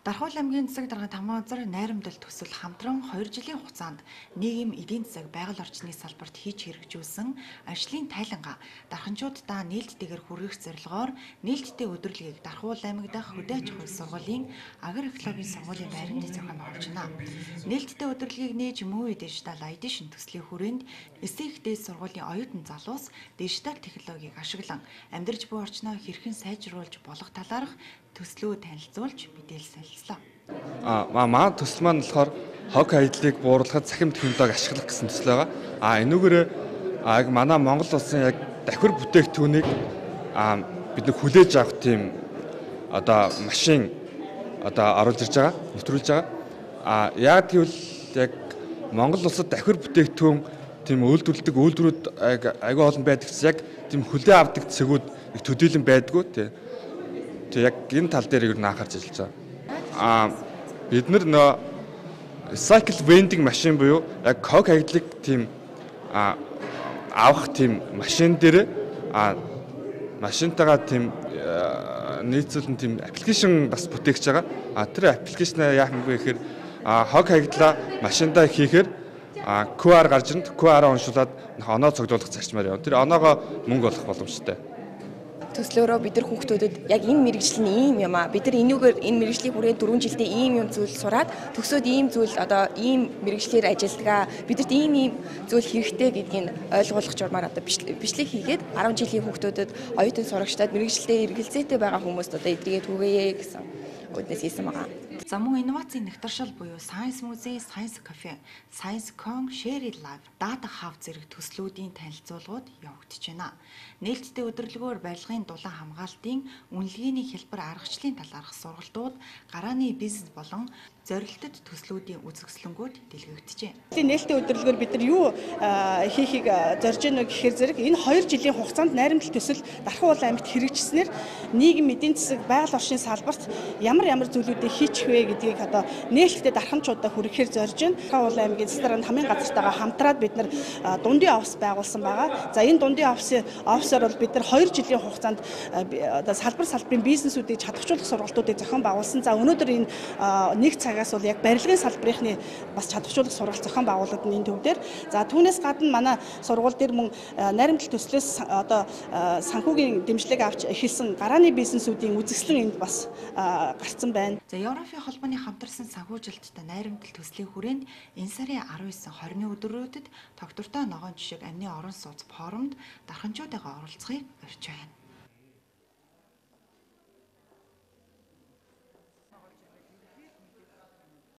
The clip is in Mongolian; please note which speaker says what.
Speaker 1: Дархуул аймгийн засаг дарга Тамаазар найрамдал төсөл хамтран 2 жилийн хугацаанд нийгэм эдийн засаг байгаль орчны салбарт хийж хэрэгжүүлсэн ажлын тайлангаа дарханчуудаа нээлттэйгээр хүргэх зорилгоор нээлттэй өдрөлгийг Дархуул аймаг дахь хөдөө аж ахуйн сургуулийн агар экологийн сургуулийн байранд зохион байгуулж байна. Нээлттэй өдрөлгийг нээж муу дижитал ID шин төслийн хүрээнд эсэхтэй сургуулийн оюутан залуус дижитал технологиг ашиглан амьдарч буй орчноо хэрхэн сайжруулж болох талаарх төслөө танилцуулж мэдээлэл солилцлоо.
Speaker 2: А маа төсөл маань болохоор хог аяллыг бууруулахад цахим технологи ашиглах гэсэн төсөл байгаа. А энүүгээр яг манай Монгол улсын яг давхир бүтээгдэхүүнийг а бид нэг хүлээж авах тийм одоо машин одоо оруулж ирж байгаа, нэвтрүүлж байгаа. А яг гэвэл яг Монгол улсад давхир бүтээгдэхүүн тийм үйлдвэрлэдэг үйлдвэрүүд аягүй олон байдаг ч яг тийм хүлээ авдаг цэгүүд их төдийлөн байдгүй тий. Тэг яг энэ тал дээр юу анхаарч ажиллаж байгаа. Аа бид нар нөө cycle vending машин буюу яг кок хаягдлыг тийм а авах тийм машин дээр а машинтайгаа тийм нийцүүлэн тийм аппликейшн бас бүтээгч байгаа. А тэр аппликейшнаа яах юм бэ гэхээр а хог хаягдлаа машиндаа хийхээр QR гарч ирэнд QR-аа уншуулад оноо цогдуулах зарчмаар явна. Тэр оноогоо мөнгө олох боломжтой
Speaker 3: төслөөрөө бид нар хүүхдүүдэд яг энэ мэрэгжил нь ийм юм аа бид нар энүүгээр энэ мэрэгжлийн хүрээ 4 жилдээ ийм юм зүйл сураад төгсөөд ийм зүйл одоо ийм мэрэгжлэр ажиллагаа бидэрт ийм ийм зүйл хэрэгтэй гэдгийг ойлгуулах журмаар одоо бичлэг хийгээд 10 жилийн хүүхдүүдэд оюутан сурагчдад мэрэгжилдээ эргэлзээтэй байгаа хүмүүст одоо эдгээ түгээе гэсэн үднэс хийсэн байгаа.
Speaker 1: За мөн инновацийн нэгтаршил буюу Science Muzey, Science Cafe, Science Con, Share Live, Data Hub зэрэг төслүүдийн танилцуулгууд явагдаж байна. Нээлттэй өдөрлөгөөр барилгын дулаан хамгаалтын үнэлгээний хэлбэр аргачлалын талаарх сургалтууд гарааны бизнес болон зорилттой төслүүдийн үзэсгэлэнгүүд дэлгэгдэжээ.
Speaker 4: Нээлттэй өдөрлөгөөр бид нар юу хийхийг зорж байна гэхээр зэрэг энэ 2 жилийн хугацаанд найрамдал төсөл Дархан уулан аймагт хэрэгжснээр нийгэм эдийн засаг байгаль орчны салбарт ямар ямар зүйлүүдийг хийчих вэ гэдгийг одоо нээлттэй дарханчуудаа хүргэхээр зорж байна. Уулан аймгийн засгийн хамгийн газартайгаа хамтраад бид нар дундын офс байгуулсан байгаа. За энэ дундын офсын офсоор бол бид нар 2 жилийн хугацаанд одоо салбар салбарын бизнесүүдийг чадахжуулах сургалтуудыг зохион байгуулсан. За өнөөдөр энэ нэг цаг цагаас бол яг барилгын салбарынхны бас чадварчуулах сургалт зохион байгуулалт нь энэ төв дээр. За түүнээс гадна манай сургууль дээр мөн найрамдал төслөөс одоо санхүүгийн дэмжлэг авч эхэлсэн гарааны бизнесүүдийн үзэсгэлэн энд бас гарцсан байна.
Speaker 1: За Европын холбооны хамтарсан санхүүжилттэй найрамдал төслийн хүрээнд энэ сарын 19 20-ны өдрүүдэд тогтвортой ногоон жишг амны орон сууц форумд дарханчуудаа оролцохыг урьж байна.